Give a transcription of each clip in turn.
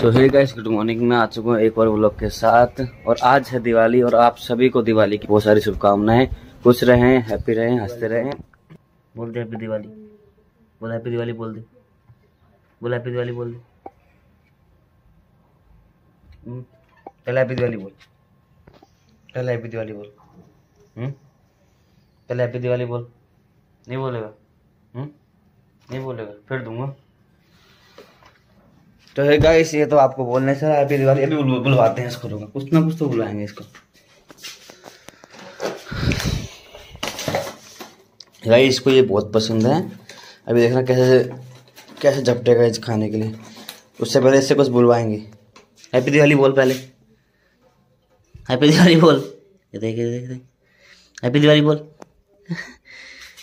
So hey guys good morning मैं आ चुका हूँ एक और व्लॉग के साथ। और आज है दिवाली और आप सभी को दिवाली की बहुत सारी शुभकामनाएँ। खुश रहें हैप्पी रहें हँसते रहें। बोल दे हैप्पी दिवाली। बोल हैप्पी दिवाली बोल दे। बोल हैप्पी दिवाली बोल दे। हम्म, पहले हैप्पी दिवाली बोल। पहले हैप्पी दिवाली बोल। हम्म पहले हैप्पी दिवाली बोल। नहीं बोलेगा। हम्म नहीं बोलेगा। फिर दूँगा। तो गाइस ये तो आपको बोलने से हैप्पी दिवाली, अभी बुलवाते हैं इसको कुछ ना कुछ तो बुलाएँगे इसको। गाइस इसको ये बहुत पसंद है। अभी देखना कैसे कैसे झपटेगा इस खाने के लिए। उससे पहले इससे कुछ बुलवाएँगे। हैप्पी दिवाली बोल पहले। हैप्पी दिवाली बोल। ये देख देख देख। हैप्पी दिवाली बोल।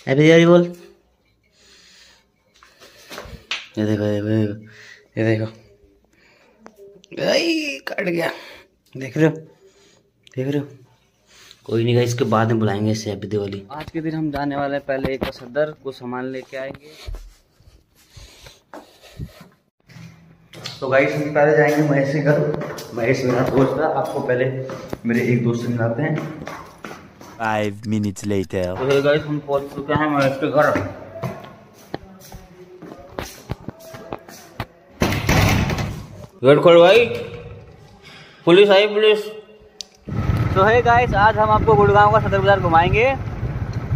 हैप्पी दिवाली बोल। ये देखो ये देखो। ये देखो। कट गया। देख रहे हो? देख रहे हो? कोई नहीं इसके बाद में बुलाएँगे इसे हैप्पी दिवाली। आज के दिन हम जाने वाले हैं पहले एक सदर को सामान लेके आएँगे। तो गाइस हम पहले जाएँगे महेश के घर। महेश मेरा दोस्त है। आपको पहले मेरे एक दोस्त से मिलाते हैं। Five minutes later. तो गाइस हम पहुँच चुके हैं महेश के घर। गेट खोल भाई। पुलिस आई पुलिस। तो है गाइस आज हम आपको गुड़गांव का सदर बाज़ार घुमाएँगे।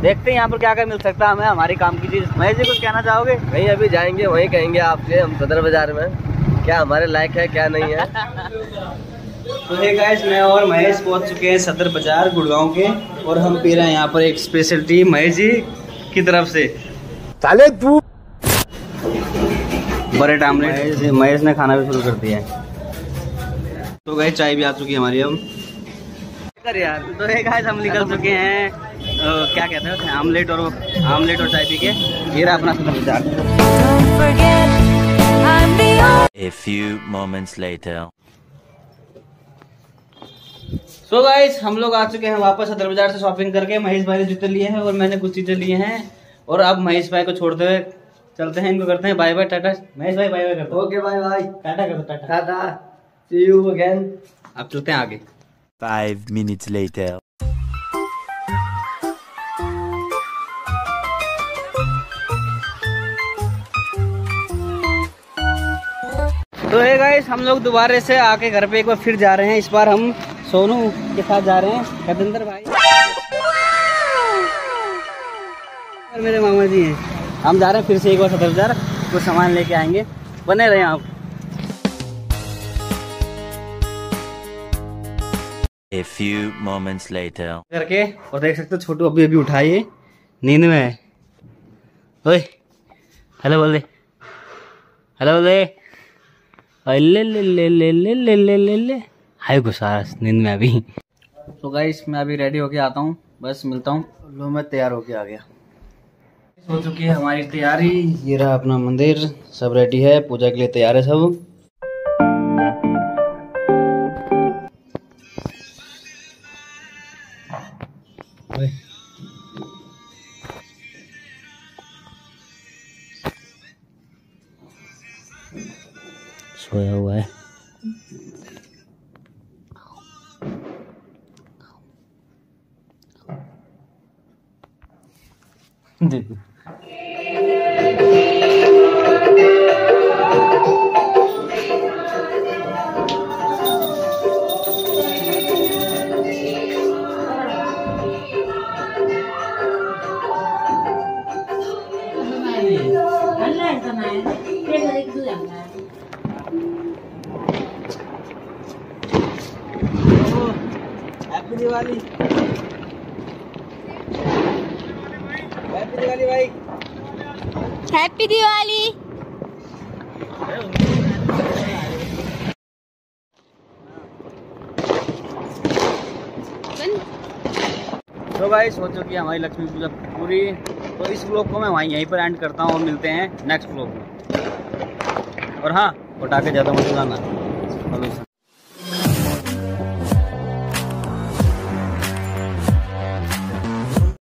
देखते हैं यहाँ पर क्या क्या मिल सकता है हमें हमारे काम की चीज़ महेश जी कुछ कहना चाहोगे? नहीं अभी जाएँगे वही कहेंगे आपसे हम सदर बाज़ार में। क्या हमारे लायक है क्या नहीं है? तो है गाइस मैं और महेश पहुँच चुके हैं सदर बाज़ार गुड़गांव के और हम पी रहे हैं यहाँ पर एक स्पेशल टी महेश जी की तरफ़ से। साले तू बड़े आमलेट महेश महेश ने खाना भी शुरू कर दिया है। तो गाइस चाय भी आ चुकी है हमारी अब। कर यार तो है गाइस हम निकल चुके हैं अ, क्या कहते हैं आमलेट और आमलेट और चाय पी के। ये रहा अपना only. A few moments later. So guys हम लोग आ चुके हैं वापस सदर बाज़ार से शॉपिंग करके। महेश भाई ने जूते लिए हैं और मैंने कुछ चीज़ें लिए हैं। और अब महेश भाई को छोड़ते हुए चलते हैं इनको करते हैं बाय बाय टाटा। महेश भाई बाय बाय करते ओके बाय बाय टाटा कर tata. Tata. See you again अब चलते हैं आगे। Five minutes later. तो है गाइस हम लोग दोबारा से आके घर पे एक बार फिर जा रहे हैं। इस बार हम सोनू के साथ जा रहे हैं कदिंदर भाई। और मेरे मामा जी हैं। हम जा रहे हैं फिर से एक बार सदर बाज़ार कुछ सामान लेके आएँगे। बने रहे आप। A few moments later. करके और देख सकते हो छोटू अभी अभी उठाइए नींद में है। ओए हेलो बोल दे हेलो बोल दे ले ले ले ले ले ले ले ले ले। हाय गुस्सा नींद में अभी। तो गाइस मैं अभी रेडी होके आता हूँ बस मिलता हूँ। लो मैं तैयार होके आ गया। हो चुकी है हमारी तैयारी। ये रहा अपना मंदिर सब रेडी है पूजा के लिए तैयार है सब। सोया हुआ है। देखो हैप्पी दिवाली दिवाली भाई। Happy Diwali! तो गाइस हो चुकी है हमारी लक्ष्मी पूजा पूरी। तो इस ब्लॉग को मैं वहीं यहीं पर एंड करता हूँ। और मिलते हैं नेक्स्ट ब्लॉग में। और हाँ पटाखे ज़्यादा मत उड़ाना।